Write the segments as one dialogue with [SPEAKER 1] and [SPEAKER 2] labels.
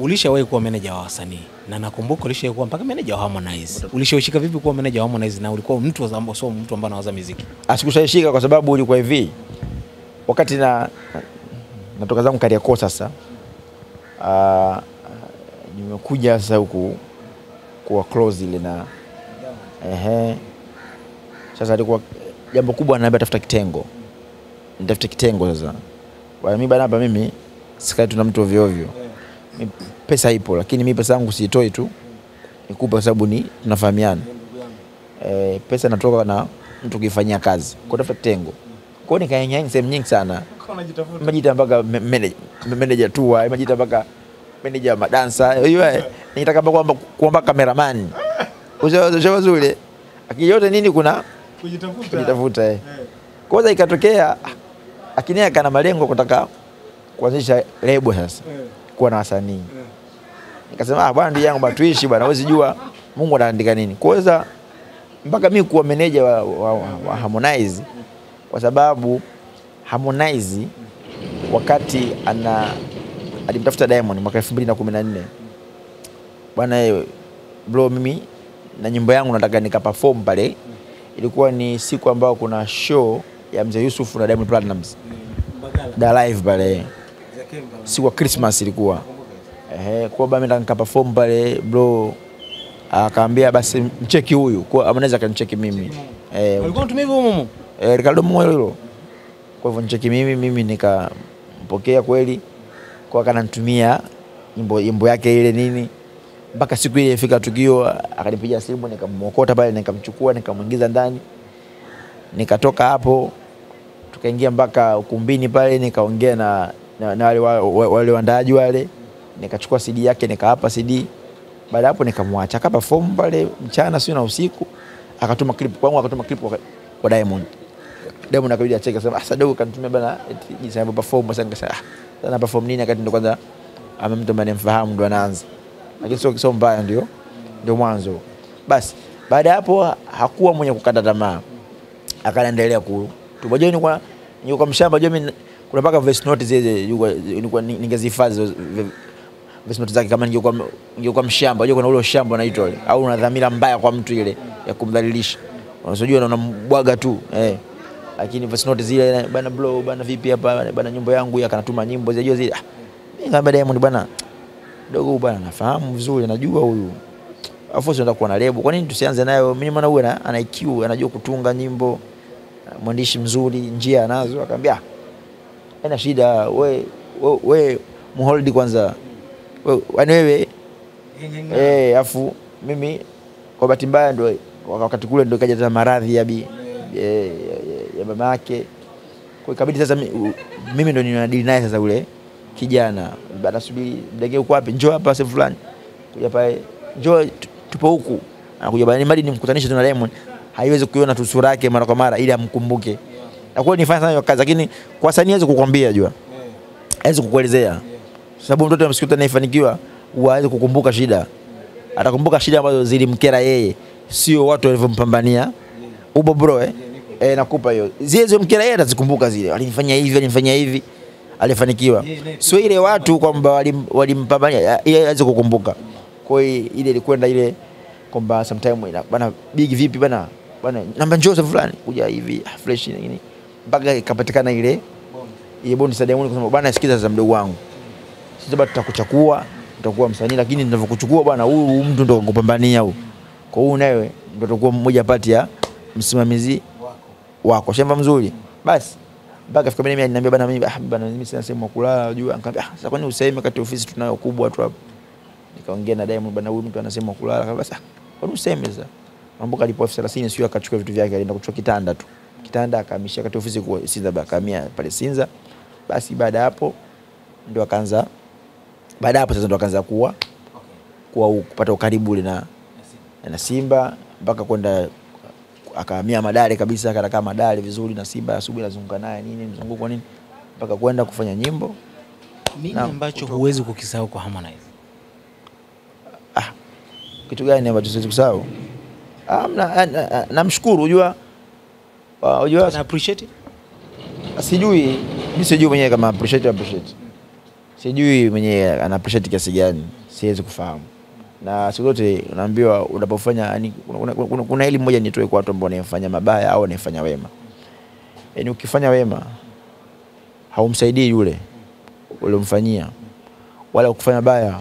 [SPEAKER 1] Ulishawahi kuwa meneja wa wasanii na nakumbuka ulishawahi kuwa mpaka meneja wa Harmonize. Ulishawishika vipi kuwa meneja wa Harmonize na ulikuwa mtu ambao sio mtu ambaye anawaza muziki?
[SPEAKER 2] Asikushawishika kwa sababu ulikuwa hivi, wakati na natoka zangu Kariakoo sasa, ah, nimekuja sasa huku kuwa close ile na ehe, sasa alikuwa jambo kubwa, ananiambia tafuta kitengo, nitafute kitengo sasa. Kwa mimi bana, hapa mimi sikai tuna mtu ovyo ovyo, Mi- pesa ipo, lakini mi pesa yangu sitoi tu. Nikupe kwa sababu ni tunafahamiana E, pesa natoka na mtu kifanyia kazi, kwa tafuta tengo. Kwa hiyo nikaenyanyi sehemu nyingi sana, majita mpaka me- meneja tua, majita mpaka meneja wa madansa, eh, nitaka mpaka kwamba kuomba kameramani ushawazule akili yote nini, kuna kujitafuta. kujitafuta eh. Kwanza ikatokea akini akana kana malengo kutaka kuanzisha lebo sasa, kuwa na wasanii. Nikasema ah, bwana ndugu yangu bwana, tuishi bwana, huwezi jua Mungu anaandika nini. Kuweza mpaka mimi kuwa meneja wa, wa, wa, wa Harmonize kwa sababu Harmonize wakati ana alimtafuta Diamond mwaka 2014 bwana yeye bro, mimi na nyimbo yangu nataka nika perform pale. Ilikuwa ni siku ambayo kuna show ya mzee Yusuf na Diamond Platnumz da live pale, siku ya Christmas ilikuwa. Eh, kwa baba mimi nika perform pale bro, akaambia basi mcheki huyu, kwa Harmonize akanicheki mimi. Eh,
[SPEAKER 1] Walikuwa wanatumia hivyo mumu.
[SPEAKER 2] eh, Ricardo Moyo hilo. Kwa hivyo nicheki mimi mimi nikampokea kweli, kwa akananitumia nyimbo nyimbo yake ile nini, mpaka siku ile ifika tukio, akanipigia simu, nikamwokota pale, nikamchukua, nikamwingiza ndani, nikatoka hapo tukaingia mpaka ukumbini pale, nikaongea na, na, na wale, wa- wa- wale waandaaji wale, nikachukua CD yake nikawapa CD. Baada hapo nikamwacha akapa fomu pale mchana, sio na usiku, akatuma clip kwangu, akatuma clip kwa, kwa Diamond. Diamond akabidi acheke, sema sasa dogo kanitumia bana, jinsi anavyo perform. Sasa nikasema ah, na perform nini, akati ndo kwanza amemtu ambaye nimfahamu ndo anaanza, lakini sio sio mbaya, ndio ndio mwanzo. Basi baada hapo hakuwa mwenye kukata tamaa akaendelea ku tumojeni ni kwa ni kwa mshamba jomi kuna mpaka voice note zile ningezihifadhi vest note zake kama ningekuwa ningekuwa mshamba unajua kuna ule ushamba unaitwa ile au una dhamira mbaya kwa mtu ile ya kumdhalilisha unasojua unambwaga tu eh lakini voice note zile bana blow bana vipi hapa bana nyimbo yangu ya kanatuma nyimbo zile zile ah mimi ngamba Diamond bana dogo bana nafahamu vizuri najua huyu afu sio kuwa na lebo. Kwa nini tusianze nayo? Mimi maana huyu ana IQ, anajua kutunga nyimbo, mwandishi mzuri, njia anazo. Akamwambia "Ah, haina shida, we we, we muholdi kwanza, we, yani wewe. Eh, afu mimi kwa bahati mbaya ndo wakati kule ndo ikaja tena maradhi ya bi ya, mama yake, kwa ikabidi sasa mimi ndo ninadili naye sasa ule kijana, bana, subiri ndege uko wapi? Njoo hapa sehemu fulani, kuja pale, njoo tupo huku, anakuja bana, mradi nimkutanishe tu na Diamond, haiwezi kuiona tu sura yake mara kwa mara ili amkumbuke. Na kweli nifanya sana hiyo kazi, lakini kwa wasanii hawezi kukwambia, jua hawezi kukuelezea, sababu mtoto amsikute anayefanikiwa huwa hawezi kukumbuka shida, atakumbuka shida ambazo zilimkera yeye, sio watu walivyompambania. Upo bro eh? Eh, nakupa hiyo. Zile zilizomkera yeye atazikumbuka zile. Alinifanyia hivi, alinifanyia hivi. Alifanikiwa. Sio ile watu kwamba walimpambania ile aweze kukumbuka. Kwa hiyo ile ilikwenda ile kwamba sometime bana big vipi bana bana namba njoo fulani kuja hivi ah, fresh nini mpaka ikapatikana ile ile bondi Diamond kusema bwana, sikiza sasa mdogo wangu. Sisi bado tutakuchukua utakuwa msanii lakini ninavyokuchukua bwana huyu mtu ndo kupambania huyu. Kwa hiyo nawe ndo utakuwa mmoja pati ya msimamizi wako. Shamba mzuri. Basi mpaka fika mimi ananiambia bwana, mimi ah bwana mimi sina sehemu ya kulala unajua. Akaniambia ah sasa kwani useme kati ofisi tunayo kubwa tu hapa? Nikaongea na Diamond bwana huyu mtu ana sehemu ya kulala. Akaniambia basi ah, kwani useme sasa? Mambo kalipo elfu thelathini sio akachukua vitu vyake alienda kuchukua kitanda tu kitanda akahamishia kati ofisi kwa Sinza akahamia pale Sinza basi baada hapo ndo akaanza baada hapo sasa ndo akaanza kuwa kuwa kupata ukaribu na, na Simba mpaka kwenda akahamia Madare kabisa, akakaa Madare vizuri na Simba, asubuhi nazunguka naye nini mzunguko nini mpaka kwenda kufanya nyimbo.
[SPEAKER 1] Nini ambacho huwezi kukisahau kwa Harmonize?
[SPEAKER 2] Ah, kitu gani ambacho siwezi kusahau? Ah, namshukuru na, na- na, na, na, na, unajua ah, unajua
[SPEAKER 1] Na appreciate
[SPEAKER 2] sijui mimi sijui mwenyewe kama appreciate appreciate, sijui mwenyewe ana appreciate kiasi gani, siwezi kufahamu. Na siku zote unaambiwa unapofanya, yani kuna, elimu moja nitoe kwa watu ambao wanafanya mabaya au wanafanya wema. Yani ukifanya wema haumsaidii yule uliomfanyia, wala ukifanya baya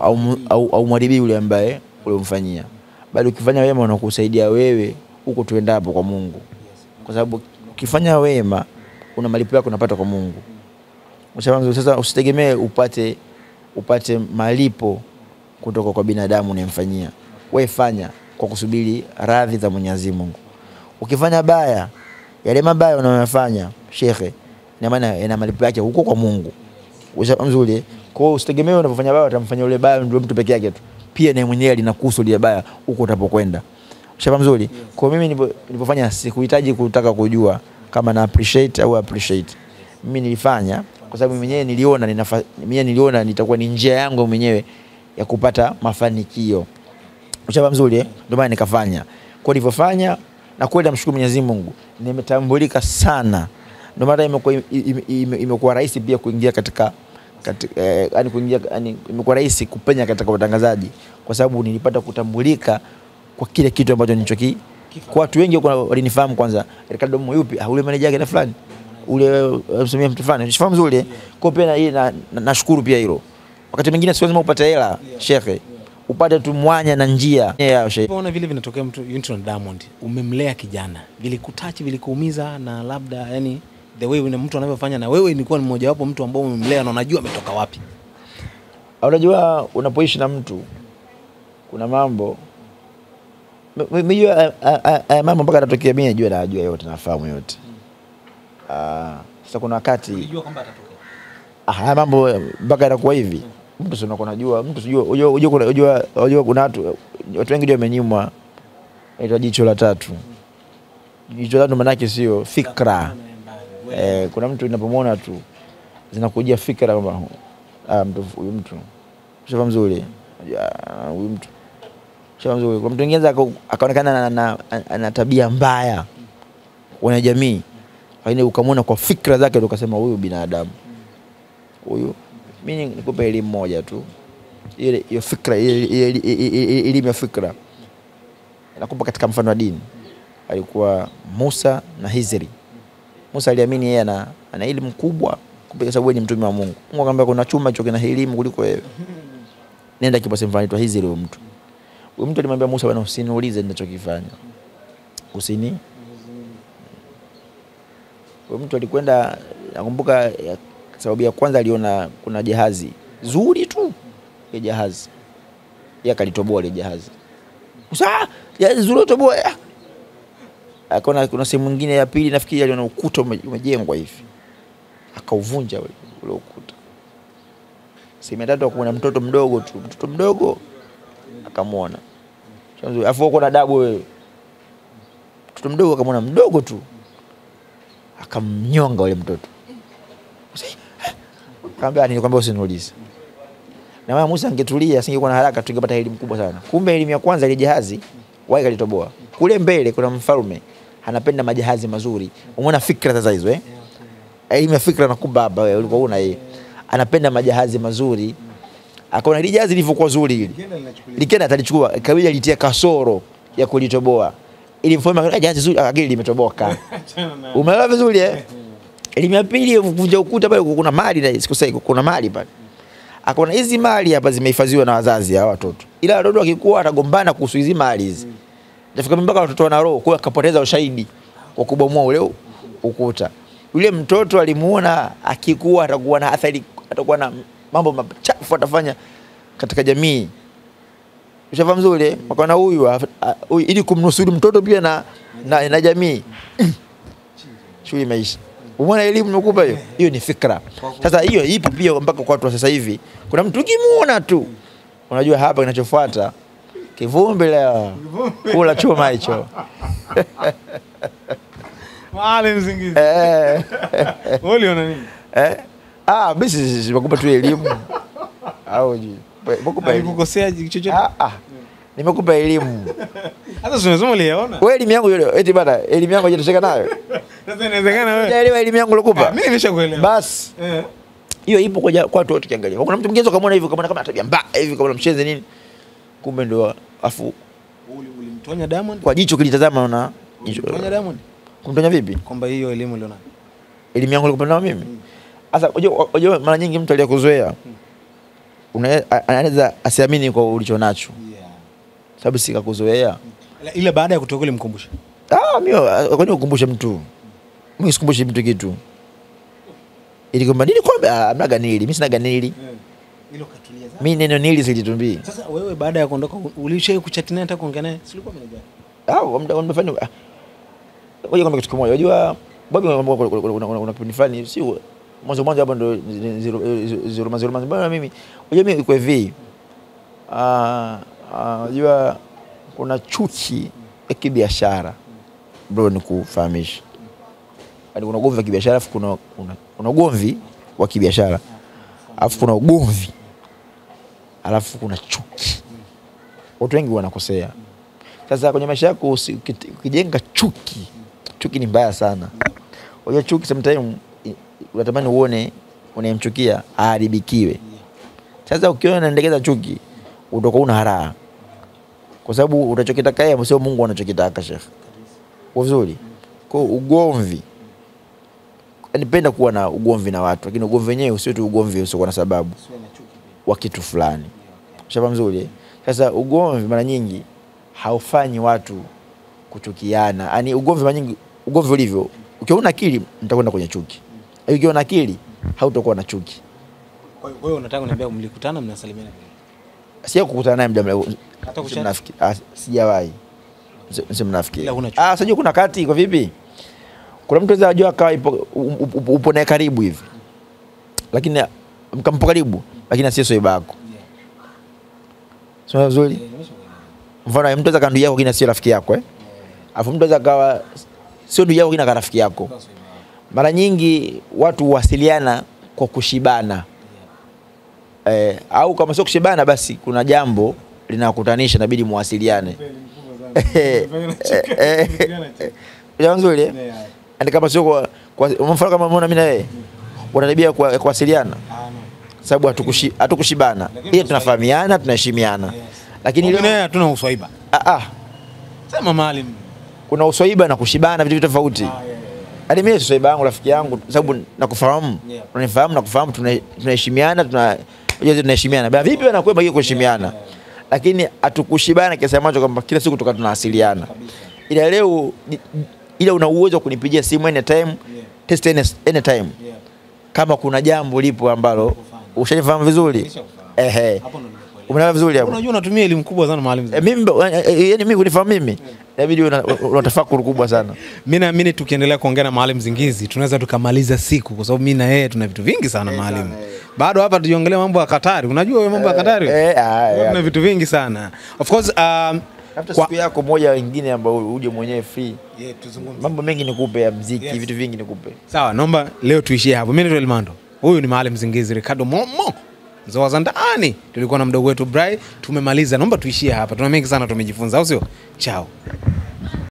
[SPEAKER 2] au, au, au mwaribii yule ambaye uliomfanyia, bali ukifanya wema unakusaidia wewe huko tuendapo kwa Mungu, kwa sababu ukifanya wema una malipo yako unapata kwa Mungu. Ushafahamu? Sasa usitegemee upate upate malipo kutoka kwa binadamu unayemfanyia. Wewe fanya kwa kusubiri radhi za Mwenyezi Mungu. Ukifanya baya, yale mabaya unayofanya shekhe, ina maana yana malipo yake huko kwa Mungu. Ushafahamu vizuri? Kwa hiyo usitegemee unapofanya baya utamfanyia yule baya ndio mtu peke yake tu, pia naye mwenyewe linakuhusu lile baya huko utapokwenda. Ushafahamu mzuri. Kwa mimi nilipofanya sikuhitaji kutaka kujua kama na appreciate au appreciate. Mimi nilifanya kwa sababu mwenyewe niliona ninafa, mimi niliona nitakuwa ni njia yangu mwenyewe ya kupata mafanikio. Shapa mzuri eh? Ndio maana nikafanya. Kwa nilivyofanya na kweli namshukuru Mwenyezi Mungu, nimetambulika sana. Ndio maana imekuwa ime- ime- imekuwa rahisi pia kuingia katika katika eh, kuingia yani imekuwa rahisi kupenya katika utangazaji kwa sababu nilipata kutambulika kwa kile kitu ambacho nilichoki kwa watu wengi walinifahamu kwanza Ricardo Mo yupi? Ah, ule meneja yake na fulani. Ule msomia mtu fulani. Nishafahamu zuri kwa pia na hii na- na- nashukuru pia hilo. Wakati mwingine siwezi upate hela shekhe upate tu mwanya na njia. Yeah, shekhe.
[SPEAKER 1] Unaona vile vinatokea mtu na Diamond, umemlea kijana, vilikutachi vilikuumiza, na labda yani the way una- mtu anavyofanya, na wewe ilikuwa ni mmoja wapo mtu ambao umemlea na unajua ametoka wapi.
[SPEAKER 2] Unajua, unapoishi na mtu kuna mambo M- m- mijua haya- haya haya mambo mpaka anatokea, mimi najua, najua yote, nafahamu yote. Ah, Sasa kuna wakati
[SPEAKER 1] kwamba atatokea.
[SPEAKER 2] ah, haya mambo eh, mpaka yanakuwa hivi, mtu si unakuwa unajua, mtu unajua, unajua, kuna- unajua, unajua kuna watu watu wengi ndio wamenyimwa inaitwa jicho la tatu. Jicho la tatu maanake sio fikra eh, kuna mtu inapomwona tu zinakujia fikra kwamba ah, mtu huyu mtu shafa mzuri huyu mtu shafa mzuri. Kwa mtu mwingine aka- akaonekana ana- na, ana tabia mbaya kwenye jamii, lakini ukamwona kwa fikra zake ndio ukasema huyu binadamu huyu. Mimi nikupe elimu moja tu, ile hiyo fikra, elimu ya fikra nakupa katika mfano wa dini, alikuwa Musa na Hizri. Musa aliamini yeye ana, ana elimu kubwa kwa sababu ni mtume wa Mungu. Mungu akamwambia kuna chuma hicho kina elimu kuliko wewe. Nenda kipase mfano tu Hizri huyo mtu. Mtu alimwambia Musa bwana usiniulize ninachokifanya. Usini. Huyo mtu alikwenda nakumbuka sababu ya kwanza aliona kuna jahazi zuri tu ya jahazi. Yeye akalitoboa ile jahazi. Musa, jahazi zuri toboa. akaona kuna sehemu nyingine ya pili nafikiri aliona ukuta ume- umejengwa hivi akauvunja ule ukuta. Sehemu ya tatu mtoto mdogo tu, mtoto mdogo akamwona, Shanzu, afu uko na dabu wewe, mtoto mdogo akamwona mdogo tu, akamnyonga ule mtoto. Kaambia nilikwambia usiniulize. Na mama Musa angetulia asingekuwa na haraka tungepata elimu kubwa sana. Kumbe elimu ya kwanza ile jahazi wahi kalitoboa. Kule mbele kuna mfalme anapenda majahazi mazuri. Umeona fikra sasa hizo eh? Elimu ya fikra nakuba hapa wewe ulikuwa una yeye. Anapenda majahazi mazuri. Akaona ile jazi lilivyokuwa zuri hili. Likenda atalichukua kabidi alitia kasoro ya kulitoboa. Ili mfalme akaona jazi zuri akili limetoboka. Umeelewa vizuri eh? Elimu ya pili kuvunja ukuta pale kuna mali na sikusai kuna mali pale. Akaona hizi mali hapa zimehifadhiwa na wazazi hawa watoto. Ila watoto wakikuwa atagombana kuhusu hizi mali hizi. Itafika mpaka watoto wana roho, kwa akapoteza ushahidi kwa kubomoa ule ukuta. Yule mtoto alimuona akikuwa atakuwa na athari, atakuwa na mambo machafu atafanya katika jamii. Ushafahamu mzuri eh? Wakaona huyu ili kumnusuru mtoto pia na, na, na jamii shughuli maisha Umeona elimu nimekupa hiyo? Hiyo ni fikra. Sasa hiyo ipo pia mpaka kwa watu wa sasa hivi. Kuna mtu ukimuona tu unajua hapa kinachofuata kivumbi leo, kula chuma hicho.
[SPEAKER 1] Maalim Zingizi.
[SPEAKER 2] Eh,
[SPEAKER 1] Wewe uliona nini?
[SPEAKER 2] eh. Ah, mimi si- si- si- nimekupa tu elimu au ji- nimekupa elimu.
[SPEAKER 1] Alikukosea chochote?
[SPEAKER 2] Ah, ah. Nimekupa elimu.
[SPEAKER 1] Hata si unasema leona.
[SPEAKER 2] Wewe elimu yangu yule, eti bana, elimu yangu hujatosheka nayo.
[SPEAKER 1] Sasa inawezekana wewe.
[SPEAKER 2] Unaelewa elimu yangu
[SPEAKER 1] Ah,
[SPEAKER 2] nilokupa?
[SPEAKER 1] Mimi nimeshakuelewa.
[SPEAKER 2] Bas.
[SPEAKER 1] Eh.
[SPEAKER 2] hiyo ipo kwa kwa watu wote kiangalia kuna mtu mwingine ukamwona hivi kama kama tabia mbaya hivi kama mcheze nini kumbe ndio afu
[SPEAKER 1] Uli- ulimtonya Diamond
[SPEAKER 2] kwa jicho kilitazama na jicho
[SPEAKER 1] ulimtonya Diamond
[SPEAKER 2] kumtonya vipi
[SPEAKER 1] kwamba hiyo elimu ilionayo
[SPEAKER 2] elimu yangu ilikuwa nayo mimi sasa unajua mara nyingi mtu aliyekuzoea una- a- anaweza asiamini kwa ulicho nacho sababu
[SPEAKER 1] sikakuzoea. ile baada ya kutoka kule mkumbusha
[SPEAKER 2] ah mimi kwani ukumbushe mtu mimi sikumbushi mtu kitu ili kwamba nini kwamba amna mna ganili mimi sina ganili
[SPEAKER 1] hilo katulia sana
[SPEAKER 2] mimi neno nili silitumbii
[SPEAKER 1] sasa wewe baada ya kuondoka ulishai kuchat naye hata kuongea naye si ulikuwa manager
[SPEAKER 2] Ah, wamefanya ah. Ngoja kwamba kitu kimoja. Unajua Bobby una kipindi fulani si mwanzo mwanzo ndo. Bwana mimi hivi. Ah, ah, unajua kuna chuki ya kibiashara. Bro ni kufahamisha. yani, kuna ugomvi wa kibiashara alafu kuna kuna kuna ugomvi wa kibiashara. Alafu kuna ugomvi. Alafu kuna chuki. Watu wengi wanakosea. Sasa kwenye maisha yako ukijenga chuki, chuki ni mbaya sana. Unajua chuki sometimes unatamani uone unayemchukia aharibikiwe. Sasa ukiona unaendeleza chuki, utakuwa una haraha, kwa sababu utachokitaka yeye sio Mungu anachokitaka Sheikh, Kwa vizuri, kwa ugomvi nipenda kuwa na ugomvi na watu, lakini ugomvi wenyewe usio tu ugomvi usiokuwa na sababu wa kitu fulani. Shaba mzuri. Sasa ugomvi mara nyingi haufanyi watu kuchukiana. yani ugomvi mara nyingi ugomvi ulivyo, ukiwa una akili mtakwenda kwenye chuki. Ukiwa na akili hautakuwa na chuki.
[SPEAKER 1] kwa hiyo unataka kuniambia mlikutana mnasalimiana
[SPEAKER 2] Sija kukutana naye muda mrefu.
[SPEAKER 1] Hata
[SPEAKER 2] kushana? Ah, sijawahi.
[SPEAKER 1] Chuki.
[SPEAKER 2] Ah, sijui kuna kati kwa vipi? Kuna mtu anaweza ajua akawa ipo upo- naye karibu hivi. Lakini mkampo karibu lakini asiye soiba yako. Sio nzuri? mfano mtu anaweza kandu yako kina sio rafiki yako eh? Alafu mtu anaweza kawa sio ndugu yako kina rafiki yako. Mara nyingi watu huwasiliana kwa kushibana. Eh, au kama sio kushibana, basi kuna jambo linakutanisha, inabidi muwasiliane. Nzuri eh? Yaani kama sio kwa, kwa mfano kama umeona mimi na wewe kwa kuwasiliana? Sababu hatukushi- hatukushibana, ila tunafahamiana, tunaheshimiana, lakini leo
[SPEAKER 1] hatuna uswaiba.
[SPEAKER 2] Ah, ah,
[SPEAKER 1] sema maalim
[SPEAKER 2] kuna uswaiba na kushibana vitu tofauti. Yaani mimi sasa yangu rafiki yangu sababu nakufahamu,
[SPEAKER 1] Yeah.
[SPEAKER 2] unanifahamu nakufahamu, tuna- tunaheshimiana, tuna tunaheshimiana. Bana vipi wanakwenda hiyo kuheshimiana? Lakini hatukushibana kiasi ambacho kwamba kila siku tukawa tunawasiliana. Ila leo ila una uwezo wa kunipigia simu anytime, test any, anytime. Kama kuna jambo lipo ambalo ushanifahamu vizuri. Ehe. Umeelewa vizuri hapo?
[SPEAKER 1] unajua unatumia elimu kubwa sana mwalimu.
[SPEAKER 2] E, mimi yani eh, yaani mimi kunifahamu mimi inabidi una una tafakuri kubwa sana.
[SPEAKER 1] Mimi naamini tukiendelea kuongea na mwalimu zingizi tunaweza tukamaliza siku kwa sababu mimi na yeye tuna vitu vingi sana mwalimu. bado hapa tujiongelee mambo ya katari unajua wewe mambo ya katari
[SPEAKER 2] Eh, eh,
[SPEAKER 1] tuna vitu vingi sana of course um,
[SPEAKER 2] Tafuta
[SPEAKER 1] kwa-
[SPEAKER 2] siku yako moja wengine ambayo uje mwenyewe free.
[SPEAKER 1] Yeah, tuzungumze.
[SPEAKER 2] Mambo mengi nikupe ya mziki,
[SPEAKER 1] Yes.
[SPEAKER 2] vitu vingi nikupe.
[SPEAKER 1] sawa naomba leo tuishie hapo Mimi ni elmando huyu ni maalim zingizi ricardo momo mzoa za ndani. Tulikuwa na mdogo wetu brai tumemaliza. Naomba tuishie hapa. Tuna mengi sana tumejifunza au sio? Chao